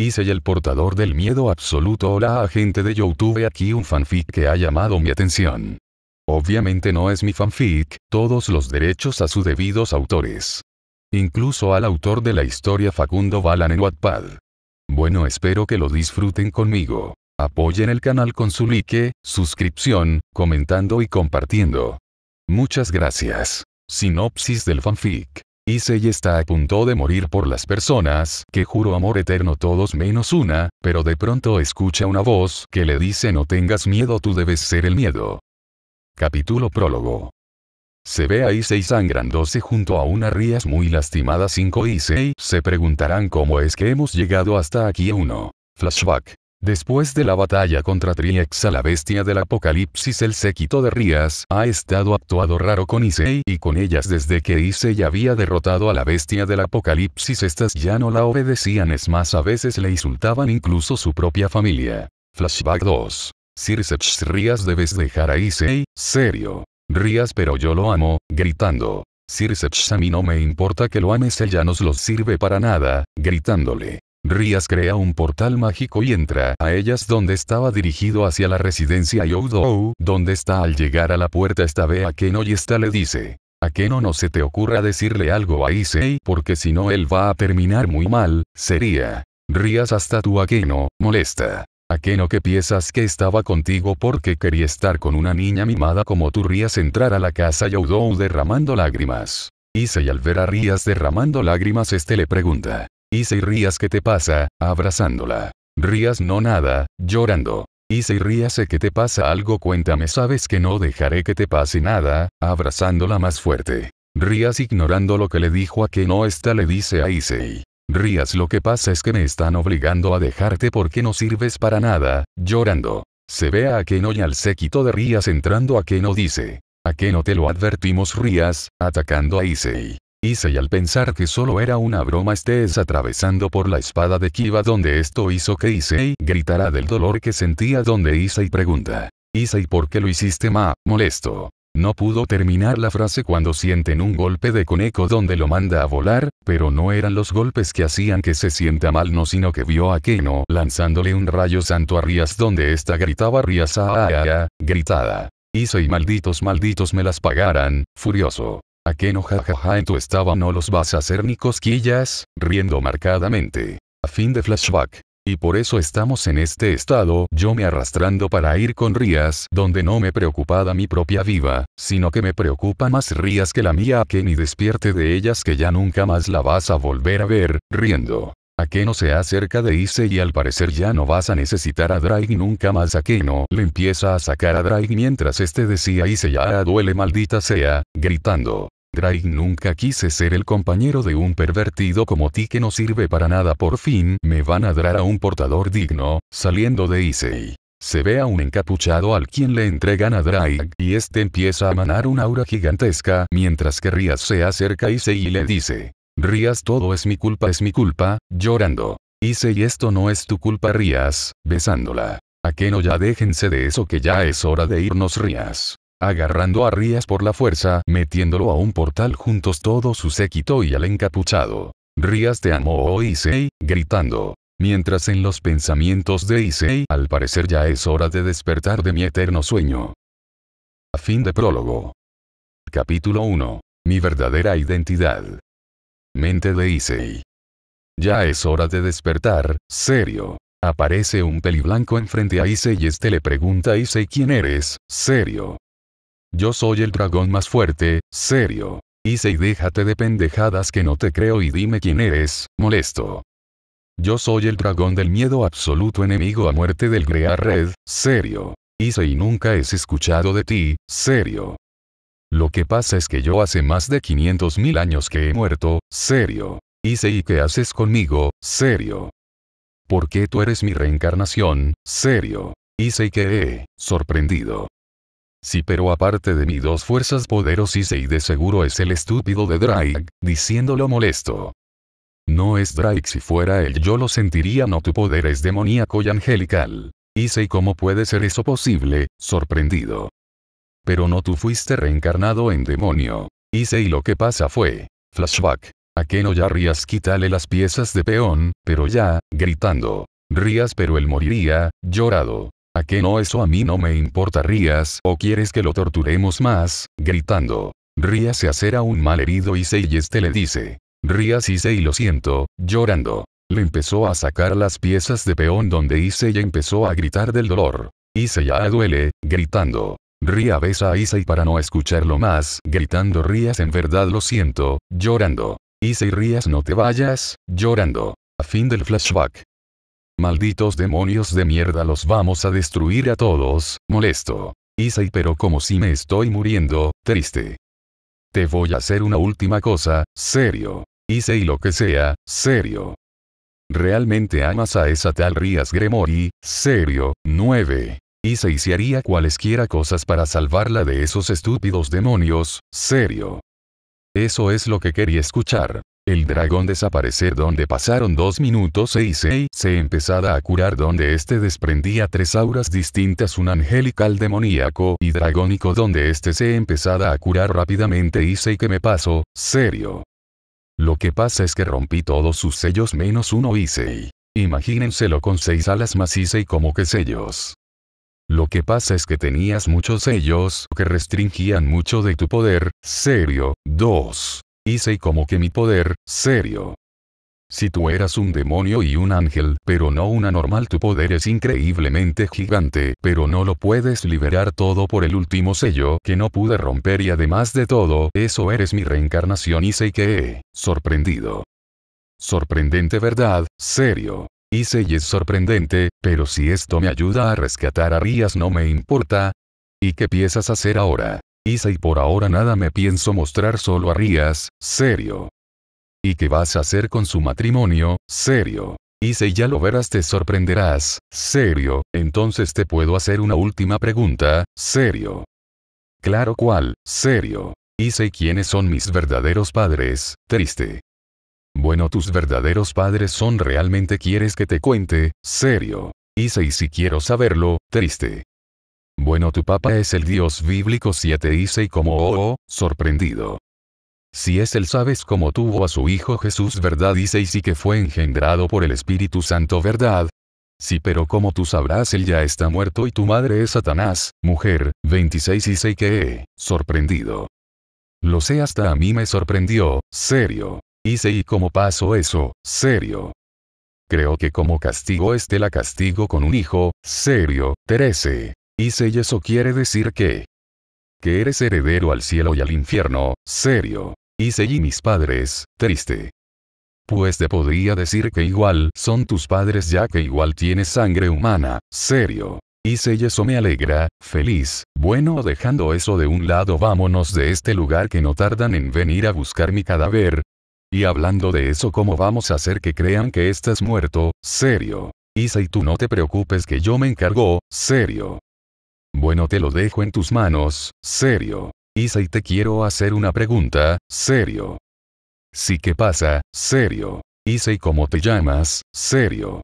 Hice el portador del miedo absoluto Hola agente de YouTube aquí un fanfic que ha llamado mi atención. Obviamente no es mi fanfic, todos los derechos a sus debidos autores. Incluso al autor de la historia Facundo Balan en Wattpad. Bueno espero que lo disfruten conmigo. Apoyen el canal con su like, suscripción, comentando y compartiendo. Muchas gracias. Sinopsis del fanfic. Issei está a punto de morir por las personas que juro amor eterno todos menos una, pero de pronto escucha una voz que le dice no tengas miedo tú debes ser el miedo. Capítulo prólogo. Se ve a Issei sangrándose junto a una rías muy lastimada 5 Issei se preguntarán cómo es que hemos llegado hasta aquí 1. Flashback. Después de la batalla contra Triexa la bestia del apocalipsis el séquito de Rías ha estado actuado raro con Issei y con ellas desde que Issei había derrotado a la bestia del apocalipsis estas ya no la obedecían es más a veces le insultaban incluso su propia familia. Flashback 2. Sirsech Rías debes dejar a Issei, serio. Rías pero yo lo amo, gritando. Sirsech a mí no me importa que lo ames ella nos lo sirve para nada, gritándole. Rías crea un portal mágico y entra a ellas donde estaba dirigido hacia la residencia Youdou, donde está al llegar a la puerta esta ve a Keno y esta le dice. A Keno no se te ocurra decirle algo a Issei porque si no él va a terminar muy mal, sería. Rías hasta tú a Keno, molesta. A Keno que piensas que estaba contigo porque quería estar con una niña mimada como tú Rías entrar a la casa Youdou derramando lágrimas. Issei al ver a Rías derramando lágrimas este le pregunta. Issei Rías ¿qué te pasa? Abrazándola. Rías no nada, llorando. Issei Rías ¿qué te pasa algo? Cuéntame sabes que no dejaré que te pase nada, abrazándola más fuerte. Rías ignorando lo que le dijo a que no está le dice a Issei. Rías lo que pasa es que me están obligando a dejarte porque no sirves para nada, llorando. Se ve a Keno y al séquito de Rías entrando a Keno dice. A no te lo advertimos Rías, atacando a Issei. Issei al pensar que solo era una broma estés atravesando por la espada de Kiba donde esto hizo que Issei gritara del dolor que sentía donde Issei pregunta. Issei ¿por qué lo hiciste ma? Molesto. No pudo terminar la frase cuando sienten un golpe de coneco donde lo manda a volar, pero no eran los golpes que hacían que se sienta mal no sino que vio a Keno lanzándole un rayo santo a Rías donde esta gritaba Rías a, a, a, gritada. Issei malditos malditos me las pagaran, furioso. ¿A qué no jajaja en tu estaba no los vas a hacer ni cosquillas? Riendo marcadamente. A fin de flashback. Y por eso estamos en este estado, yo me arrastrando para ir con Rías, donde no me preocupada mi propia viva, sino que me preocupa más Rías que la mía a que ni despierte de ellas que ya nunca más la vas a volver a ver, riendo. A que no se acerca de Ise y al parecer ya no vas a necesitar a Drake nunca más a que no le empieza a sacar a Drake mientras este decía Ise ya duele maldita sea, gritando. Drake nunca quise ser el compañero de un pervertido como ti que no sirve para nada por fin me van a dar a un portador digno, saliendo de Issei. Se ve a un encapuchado al quien le entregan a Drake y este empieza a manar una aura gigantesca mientras que Rias se acerca a Issei y le dice. Rías todo es mi culpa es mi culpa, llorando. Issei esto no es tu culpa Rías, besándola. A que no ya déjense de eso que ya es hora de irnos Rías agarrando a Rías por la fuerza, metiéndolo a un portal juntos todo su séquito y al encapuchado. Rías te amo oh Issei, gritando. Mientras en los pensamientos de Issei, al parecer ya es hora de despertar de mi eterno sueño. A fin de prólogo. Capítulo 1. Mi verdadera identidad. Mente de Issei. Ya es hora de despertar, serio. Aparece un peliblanco enfrente a Issei y este le pregunta a Issei quién eres, serio. Yo soy el dragón más fuerte, serio. Issei déjate de pendejadas que no te creo y dime quién eres, molesto. Yo soy el dragón del miedo absoluto enemigo a muerte del Great Red, serio. Issei nunca es escuchado de ti, serio. Lo que pasa es que yo hace más de 500 mil años que he muerto, serio. Issei ¿qué haces conmigo, serio? ¿Por qué tú eres mi reencarnación, serio? Issei que he, sorprendido. Sí pero aparte de mis dos fuerzas poderosas y de seguro es el estúpido de Drake, diciéndolo molesto. No es Drake si fuera él yo lo sentiría no tu poder es demoníaco y angelical. Y sé cómo puede ser eso posible, sorprendido. Pero no tú fuiste reencarnado en demonio. Y sé y lo que pasa fue. Flashback. ¿A qué no ya Rías quítale las piezas de peón, pero ya, gritando. Rías pero él moriría, llorado. ¿A qué no eso a mí no me importa Rías o quieres que lo torturemos más, gritando. Rías se hacer un mal herido y y este le dice. Rías y lo siento, llorando. Le empezó a sacar las piezas de peón donde Issei empezó a gritar del dolor. Issei ya duele, gritando. Ría besa a Issei para no escucharlo más, gritando Rías en verdad lo siento, llorando. Issei Rías no te vayas, llorando. A fin del flashback. Malditos demonios de mierda los vamos a destruir a todos, molesto. Issei pero como si me estoy muriendo, triste. Te voy a hacer una última cosa, serio. Issei lo que sea, serio. ¿Realmente amas a esa tal Rías Gremori? Serio, 9. Y se hiciera cualesquiera cosas para salvarla de esos estúpidos demonios, serio. Eso es lo que quería escuchar. El dragón desaparecer donde pasaron dos minutos e Issei se empezaba a curar donde este desprendía tres auras distintas un angelical demoníaco y dragónico donde este se empezaba a curar rápidamente Issei que me pasó, serio. Lo que pasa es que rompí todos sus sellos menos uno Issei. Imagínenselo con seis alas más Issei como que sellos. Lo que pasa es que tenías muchos sellos que restringían mucho de tu poder, serio, 2. Issei como que mi poder, serio. Si tú eras un demonio y un ángel, pero no una normal, tu poder es increíblemente gigante, pero no lo puedes liberar todo por el último sello que no pude romper y además de todo, eso eres mi reencarnación y sé que he sorprendido. Sorprendente verdad, serio. Issei es sorprendente, pero si esto me ayuda a rescatar a Rías no me importa. ¿Y qué piensas hacer ahora? Issei por ahora nada me pienso mostrar solo a Rías, serio. ¿Y qué vas a hacer con su matrimonio? Serio. Y si ya lo verás te sorprenderás, serio, entonces te puedo hacer una última pregunta, serio. Claro cual, serio. ¿Y sé quiénes son mis verdaderos padres? Triste. Bueno, tus verdaderos padres son realmente quieres que te cuente, serio. Y sé si quiero saberlo, triste. Bueno tu papa es el Dios bíblico 7 dice y como oh, oh, sorprendido. Si es él sabes cómo tuvo a su hijo Jesús verdad dice y sí que fue engendrado por el Espíritu Santo verdad. Sí pero como tú sabrás él ya está muerto y tu madre es Satanás, mujer, 26 dice y que he, sorprendido. Lo sé hasta a mí me sorprendió, serio. Hice y cómo pasó eso, serio. Creo que como castigo este la castigo con un hijo, serio, 13. Y si eso quiere decir que. Que eres heredero al cielo y al infierno, serio. Y seguí mis padres, triste. Pues te podría decir que igual son tus padres ya que igual tienes sangre humana, serio. Hice y eso me alegra, feliz. Bueno, dejando eso de un lado, vámonos de este lugar que no tardan en venir a buscar mi cadáver. Y hablando de eso, ¿cómo vamos a hacer que crean que estás muerto? Serio. Isa y tú no te preocupes que yo me encargo, serio. Bueno te lo dejo en tus manos, serio. Isa y te quiero hacer una pregunta, serio. Sí qué pasa, serio. Isa cómo te llamas, serio.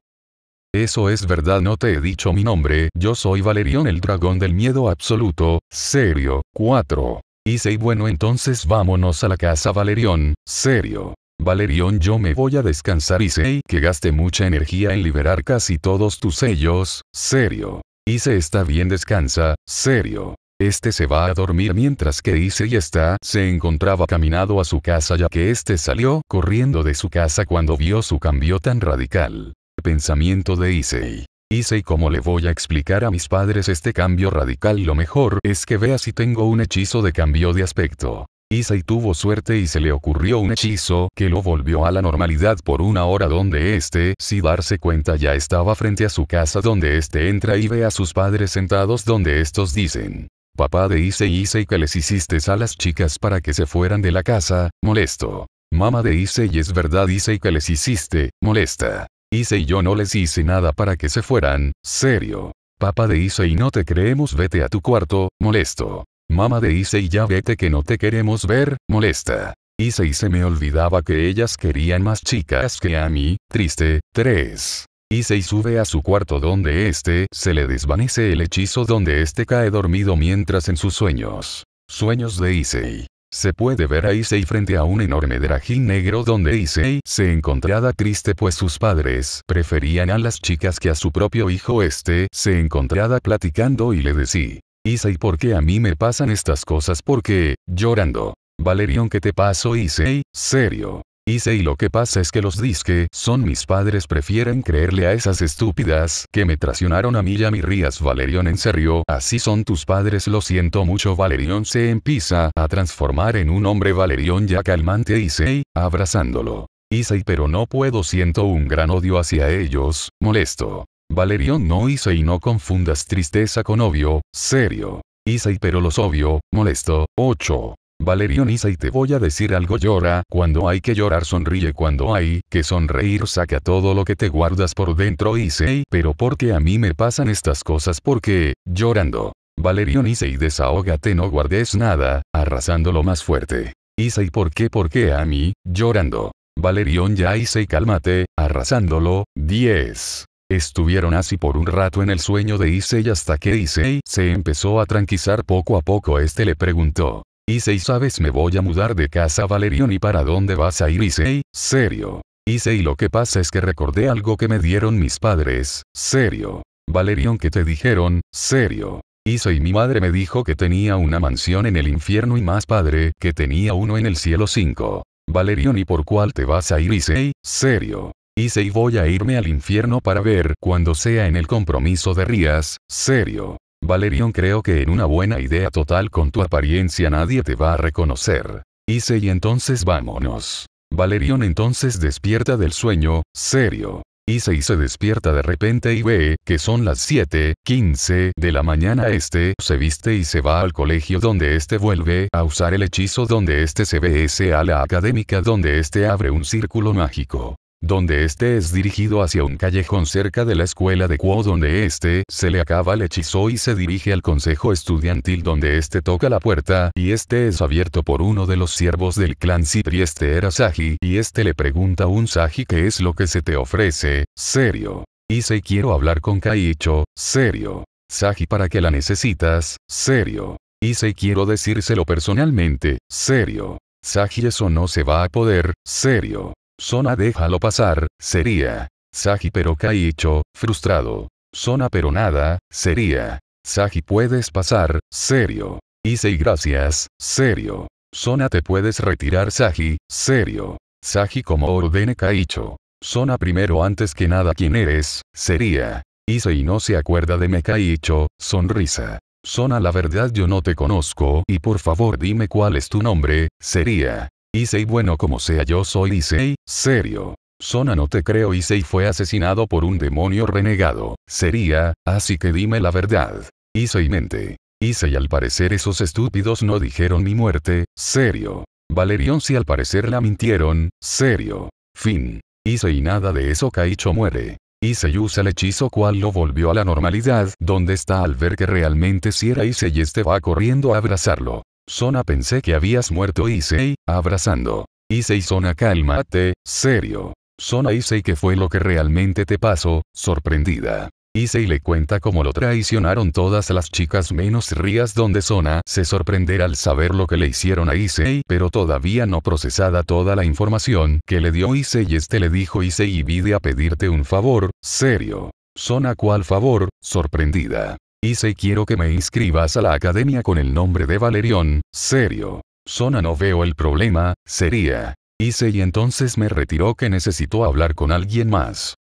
Eso es verdad no te he dicho mi nombre, yo soy Valerión el dragón del miedo absoluto, serio, 4. Isa y bueno entonces vámonos a la casa Valerión, serio. Valerión yo me voy a descansar sé que gaste mucha energía en liberar casi todos tus sellos, serio. Ise está bien descansa, serio. Este se va a dormir mientras que Issei está, se encontraba caminado a su casa ya que este salió corriendo de su casa cuando vio su cambio tan radical. Pensamiento de Issei. Issei cómo le voy a explicar a mis padres este cambio radical lo mejor es que vea si tengo un hechizo de cambio de aspecto. Isai tuvo suerte y se le ocurrió un hechizo que lo volvió a la normalidad por una hora donde este, si darse cuenta ya estaba frente a su casa donde este entra y ve a sus padres sentados donde estos dicen. Papá de Issei Issei que les hiciste a las chicas para que se fueran de la casa, molesto. Mamá de Issei es verdad Issei que les hiciste, molesta. Issei yo no les hice nada para que se fueran, serio. Papá de Issei no te creemos vete a tu cuarto, molesto. Mamá de Issei ya vete que no te queremos ver, molesta. Issei se me olvidaba que ellas querían más chicas que a mí, triste, 3. Issei sube a su cuarto donde este se le desvanece el hechizo donde este cae dormido mientras en sus sueños. Sueños de Issei. se puede ver a Issei frente a un enorme dragín negro donde Issei se encontraba triste pues sus padres preferían a las chicas que a su propio hijo este se encontraba platicando y le decía. Issei ¿por qué a mí me pasan estas cosas? Porque, llorando. Valerion ¿qué te pasó Issei? Serio. Issei lo que pasa es que los disque son mis padres prefieren creerle a esas estúpidas que me traicionaron a mí y a mi rías Valerion en serio, así son tus padres lo siento mucho Valerion se empieza a transformar en un hombre Valerion ya calmante Issei, abrazándolo. Issei pero no puedo siento un gran odio hacia ellos, molesto. Valerion no Issei no confundas tristeza con obvio, serio. Issei pero los obvio, molesto, 8. Valerion y te voy a decir algo llora, cuando hay que llorar sonríe cuando hay que sonreír saca todo lo que te guardas por dentro Issei, pero porque a mí me pasan estas cosas porque, llorando. Valerion Issei desahógate no guardes nada, arrasándolo más fuerte. Issei ¿por qué por qué a mí, llorando. Valerion ya Issei cálmate, arrasándolo, 10. Estuvieron así por un rato en el sueño de Issei hasta que Issei se empezó a tranquilizar poco a poco este le preguntó, Issei sabes me voy a mudar de casa Valerion y para dónde vas a ir Issei, serio. Issei lo que pasa es que recordé algo que me dieron mis padres, serio. Valerion que te dijeron, serio. Issei mi madre me dijo que tenía una mansión en el infierno y más padre que tenía uno en el cielo 5. Valerion y por cuál te vas a ir Issei, serio. Issei voy a irme al infierno para ver cuando sea en el compromiso de Rías, serio. Valerion creo que en una buena idea total con tu apariencia nadie te va a reconocer. Hice y entonces vámonos. Valerion entonces despierta del sueño, serio. Hice y se despierta de repente y ve que son las 7:15 de la mañana. Este se viste y se va al colegio donde este vuelve a usar el hechizo donde este se ve ese a la académica donde este abre un círculo mágico donde este es dirigido hacia un callejón cerca de la escuela de Quo donde este se le acaba el hechizo y se dirige al consejo estudiantil donde este toca la puerta y este es abierto por uno de los siervos del clan Cipri este era Saji y este le pregunta a un Saji qué es lo que se te ofrece, serio. Y se quiero hablar con Kaicho, serio. Saji para qué la necesitas, serio. Y se quiero decírselo personalmente, serio. Saji eso no se va a poder, serio. Sona déjalo pasar, sería. Saji pero Kaicho, frustrado. Sona pero nada, sería. Saji puedes pasar, serio. Issei gracias, serio. Sona te puedes retirar Saji, serio. Saji como ordene Kaicho. Sona primero antes que nada quién eres, sería. Issei no se acuerda de me Kaicho, sonrisa. Sona la verdad yo no te conozco y por favor dime cuál es tu nombre, sería. Issei bueno como sea yo soy Issei, serio. Sona no te creo Issei fue asesinado por un demonio renegado, sería, así que dime la verdad. Issei mente. Issei al parecer esos estúpidos no dijeron mi muerte, serio. Valerion si al parecer la mintieron, serio. Fin. Issei nada de eso Kaicho muere. Issei usa el hechizo cual lo volvió a la normalidad, donde está al ver que realmente si era Issei y este va corriendo a abrazarlo. Sona pensé que habías muerto Issei, abrazando. Issei Sona cálmate, serio. Sona Issei que fue lo que realmente te pasó, sorprendida. Issei le cuenta cómo lo traicionaron todas las chicas menos Rías donde Sona se sorprenderá al saber lo que le hicieron a Issei pero todavía no procesada toda la información que le dio Issei y este le dijo Issei y vide a pedirte un favor, serio. Sona cuál favor, sorprendida. Issei quiero que me inscribas a la academia con el nombre de Valerión, serio. Sona no veo el problema, sería. Issei entonces me retiró que necesitó hablar con alguien más.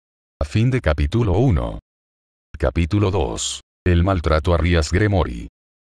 A fin de capítulo 1. Capítulo 2. El maltrato a Rias Gremori.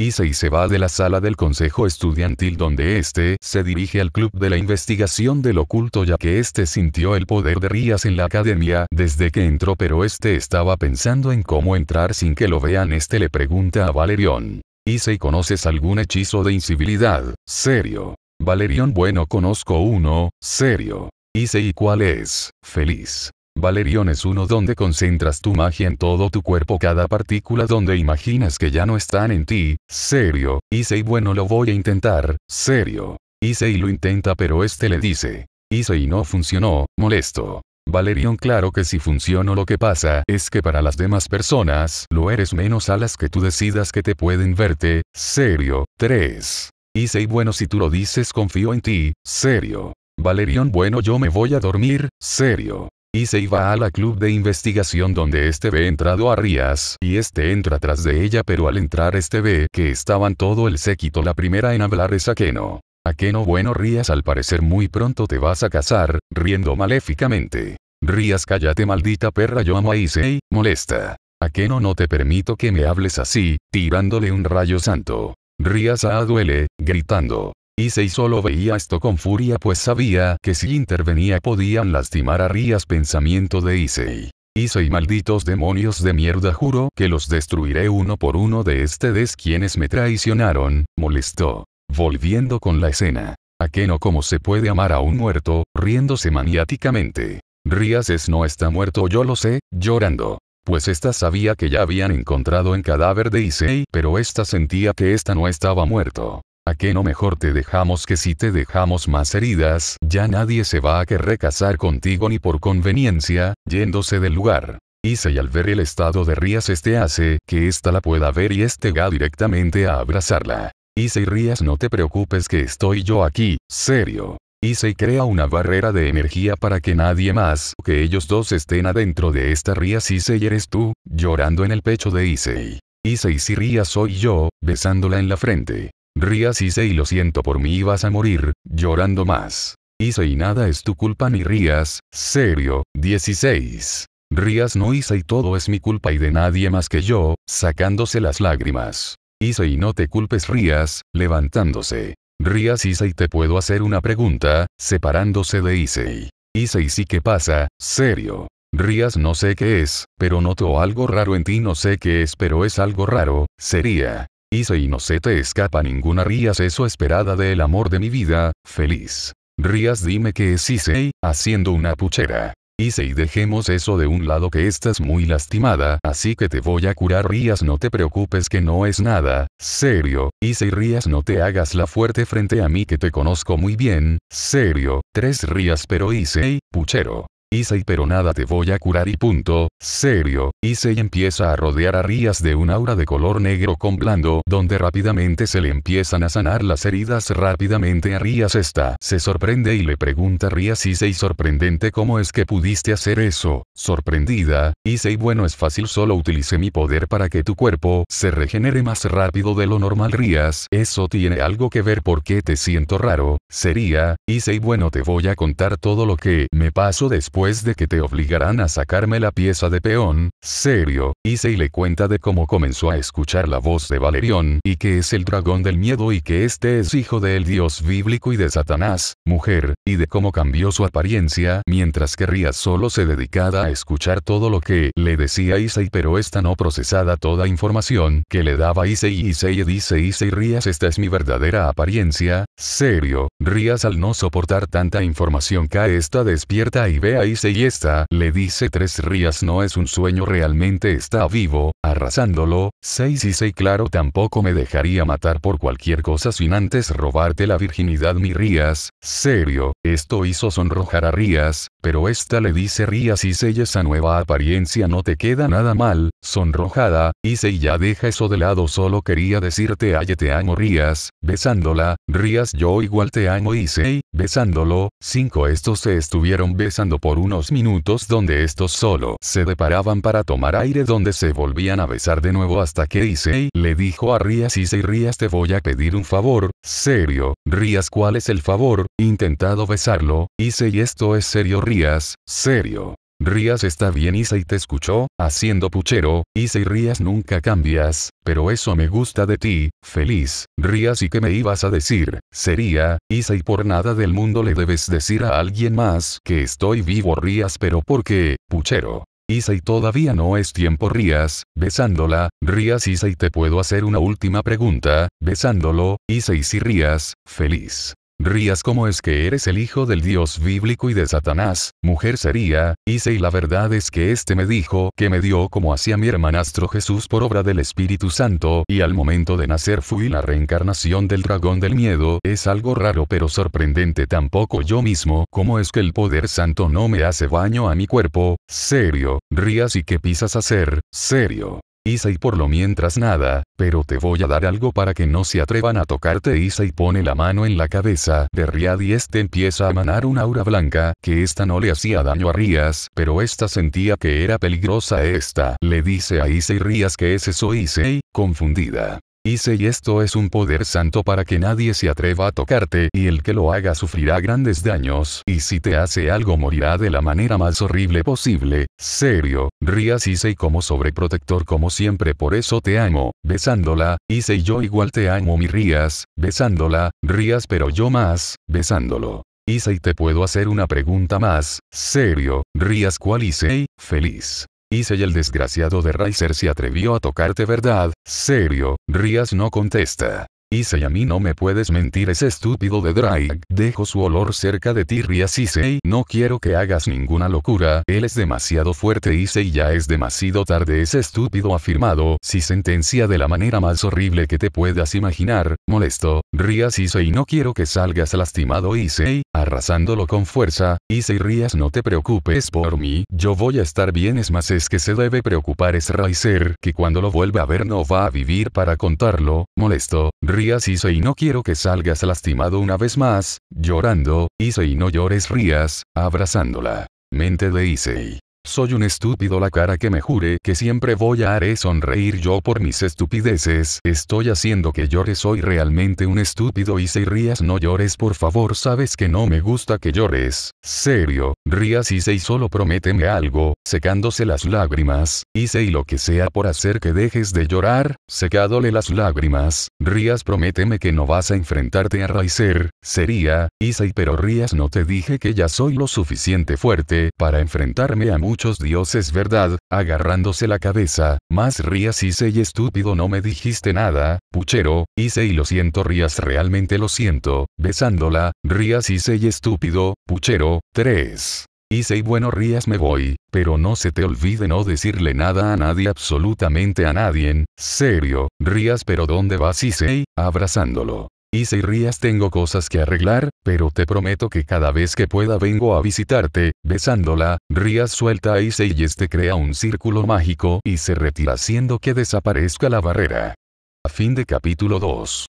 Issei se va de la sala del consejo estudiantil donde éste se dirige al club de la investigación del oculto ya que éste sintió el poder de Rías en la academia desde que entró pero éste estaba pensando en cómo entrar sin que lo vean este le pregunta a Valerión. Issei ¿conoces algún hechizo de incivilidad? Serio. Valerión bueno conozco uno, serio. Issei ¿cuál es? Feliz. Valerión es uno donde concentras tu magia en todo tu cuerpo cada partícula donde imaginas que ya no están en ti, serio, Issei bueno lo voy a intentar, serio. Issei lo intenta pero este le dice. Issei no funcionó, molesto. Valerión claro que si funcionó lo que pasa es que para las demás personas lo eres menos a las que tú decidas que te pueden verte, serio, 3. Issei bueno si tú lo dices confío en ti, serio. Valerión bueno yo me voy a dormir, serio. Issei va a la club de investigación donde este ve entrado a Rías y este entra tras de ella pero al entrar este ve que estaban todo el séquito la primera en hablar es Akeno. Akeno bueno Rías al parecer muy pronto te vas a casar, riendo maléficamente. Rías cállate maldita perra yo amo a Issei, molesta. Akeno no te permito que me hables así, tirándole un rayo santo. Rías a duele, gritando. Issei solo veía esto con furia pues sabía que si intervenía podían lastimar a Rías pensamiento de Issei. Issei malditos demonios de mierda juro que los destruiré uno por uno de ustedes quienes me traicionaron, molestó. Volviendo con la escena. ¿A qué no como se puede amar a un muerto, riéndose maniáticamente? Rías es no está muerto yo lo sé, llorando. Pues esta sabía que ya habían encontrado en cadáver de Issei pero esta sentía que esta no estaba muerto. ¿A qué no mejor te dejamos que si te dejamos más heridas, ya nadie se va a querer casar contigo ni por conveniencia, yéndose del lugar? y al ver el estado de Rías este hace que ésta la pueda ver y este va directamente a abrazarla. y Rías no te preocupes que estoy yo aquí, serio. Issei crea una barrera de energía para que nadie más que ellos dos estén adentro de esta Rías Issei eres tú, llorando en el pecho de Issei. Issei si Rías soy yo, besándola en la frente. Rías y lo siento por mí vas a morir, llorando más. Hice y nada es tu culpa ni rías, serio, 16. Rías no hice y todo es mi culpa y de nadie más que yo, sacándose las lágrimas. Hice y no te culpes rías, levantándose. Rías Issei y te puedo hacer una pregunta, separándose de Issei. Issei sí que pasa, serio. Rías no sé qué es, pero noto algo raro en ti no sé qué es pero es algo raro, sería. Hice y no se te escapa ninguna Rías eso esperada del amor de mi vida, feliz. Rías dime que es Issei, haciendo una puchera. Hice y dejemos eso de un lado que estás muy lastimada, así que te voy a curar Rías no te preocupes que no es nada, serio, Hice y Rías no te hagas la fuerte frente a mí que te conozco muy bien, serio, tres Rías pero Issei, puchero. Issei pero nada te voy a curar y punto, serio, Issei empieza a rodear a Rías de un aura de color negro con blando, donde rápidamente se le empiezan a sanar las heridas. Rápidamente a Rías está, se sorprende y le pregunta a Rías Issei sorprendente cómo es que pudiste hacer eso, sorprendida, Issei bueno es fácil solo utilicé mi poder para que tu cuerpo se regenere más rápido de lo normal Rías, eso tiene algo que ver porque te siento raro, sería, Issei bueno te voy a contar todo lo que me pasó después de que te obligarán a sacarme la pieza de peón, serio, Issei le cuenta de cómo comenzó a escuchar la voz de Valerión y que es el dragón del miedo y que este es hijo del dios bíblico y de Satanás, mujer, y de cómo cambió su apariencia mientras que Rías solo se dedicaba a escuchar todo lo que le decía Issei pero esta no procesada toda información que le daba Issei Issei dice Issei Rías esta es mi verdadera apariencia, serio, Rías al no soportar tanta información cae esta despierta y ve a y esta, le dice Tres Rías no es un sueño realmente está vivo, arrasándolo, 6 y 6 claro tampoco me dejaría matar por cualquier cosa sin antes robarte la virginidad mi Rías, serio, esto hizo sonrojar a Rías, pero esta le dice Rías y esa nueva apariencia no te queda nada mal, sonrojada, y ya deja eso de lado solo quería decirte ay te amo Rías, besándola, Rías yo igual te amo y besándolo, 5 estos se estuvieron besando por unos minutos donde estos solo se deparaban para tomar aire donde se volvían a besar de nuevo hasta que Issei le dijo a Rías Issei Rías te voy a pedir un favor, serio, Rías ¿cuál es el favor? Intentado besarlo, Issei esto es serio Rías, serio. Rías está bien Issei te escuchó, haciendo puchero, Issei Rías nunca cambias, pero eso me gusta de ti, feliz, Rías y que me ibas a decir, sería, Issei por nada del mundo le debes decir a alguien más que estoy vivo Rías pero ¿por qué, puchero? Issei todavía no es tiempo Rías, besándola, Rías Issei te puedo hacer una última pregunta, besándolo, Issei si Rías, feliz. Rías como es que eres el hijo del Dios bíblico y de Satanás, mujer sería, hice y la verdad es que este me dijo que me dio como hacía mi hermanastro Jesús por obra del Espíritu Santo y al momento de nacer fui la reencarnación del dragón del miedo, es algo raro pero sorprendente. Tampoco yo mismo, como es que el poder santo no me hace baño a mi cuerpo, serio, Rías y qué pisas hacer, serio. Issei por lo mientras nada, pero te voy a dar algo para que no se atrevan a tocarte. Issei pone la mano en la cabeza de Riad y este empieza a manar una aura blanca, que esta no le hacía daño a Rías, pero esta sentía que era peligrosa esta. Le dice a Issei Rías que es eso Issei, confundida. Hice y esto es un poder santo para que nadie se atreva a tocarte y el que lo haga sufrirá grandes daños y si te hace algo morirá de la manera más horrible posible. Serio, rías Issei como sobreprotector como siempre por eso te amo, besándola, Issei yo igual te amo mi rías, besándola, rías pero yo más, besándolo. Issei te puedo hacer una pregunta más, serio, rías cuál Issei, feliz. Issei el desgraciado de Riser se atrevió a tocarte verdad, serio, Rías no contesta. Issei a mí no me puedes mentir ese estúpido de Drake. Dejo su olor cerca de ti Rías Issei. No quiero que hagas ninguna locura. Él es demasiado fuerte Issei ya es demasiado tarde ese estúpido afirmado. Si sentencia de la manera más horrible que te puedas imaginar. Molesto. Rías Issei no quiero que salgas lastimado Issei. Arrasándolo con fuerza. Issei Rías no te preocupes por mí. Yo voy a estar bien es más es que se debe preocupar es Raiser. Que cuando lo vuelva a ver no va a vivir para contarlo. Molesto. Rías Issei no quiero que salgas lastimado una vez más, llorando, Issei no llores Rías, abrazándola. Mente de Issei. Soy un estúpido la cara que me jure que siempre voy a haré sonreír yo por mis estupideces. Estoy haciendo que llores soy realmente un estúpido y si rías no llores por favor sabes que no me gusta que llores. Serio, rías y solo prométeme algo, secándose las lágrimas, y lo que sea por hacer que dejes de llorar, secádole las lágrimas, rías prométeme que no vas a enfrentarte a Raiser, sería, Issei pero rías no te dije que ya soy lo suficiente fuerte para enfrentarme a muchos dioses verdad, agarrándose la cabeza, más rías hice y estúpido no me dijiste nada, puchero, hice y lo siento rías realmente lo siento, besándola, rías hice y estúpido, puchero, 3. Hice y bueno rías me voy, pero no se te olvide no decirle nada a nadie absolutamente a nadie, serio, rías pero ¿dónde vas Issei? abrazándolo. Y si rías tengo cosas que arreglar, pero te prometo que cada vez que pueda vengo a visitarte, besándola, rías suelta a Issei y este crea un círculo mágico y se retira haciendo que desaparezca la barrera. A fin de capítulo 2.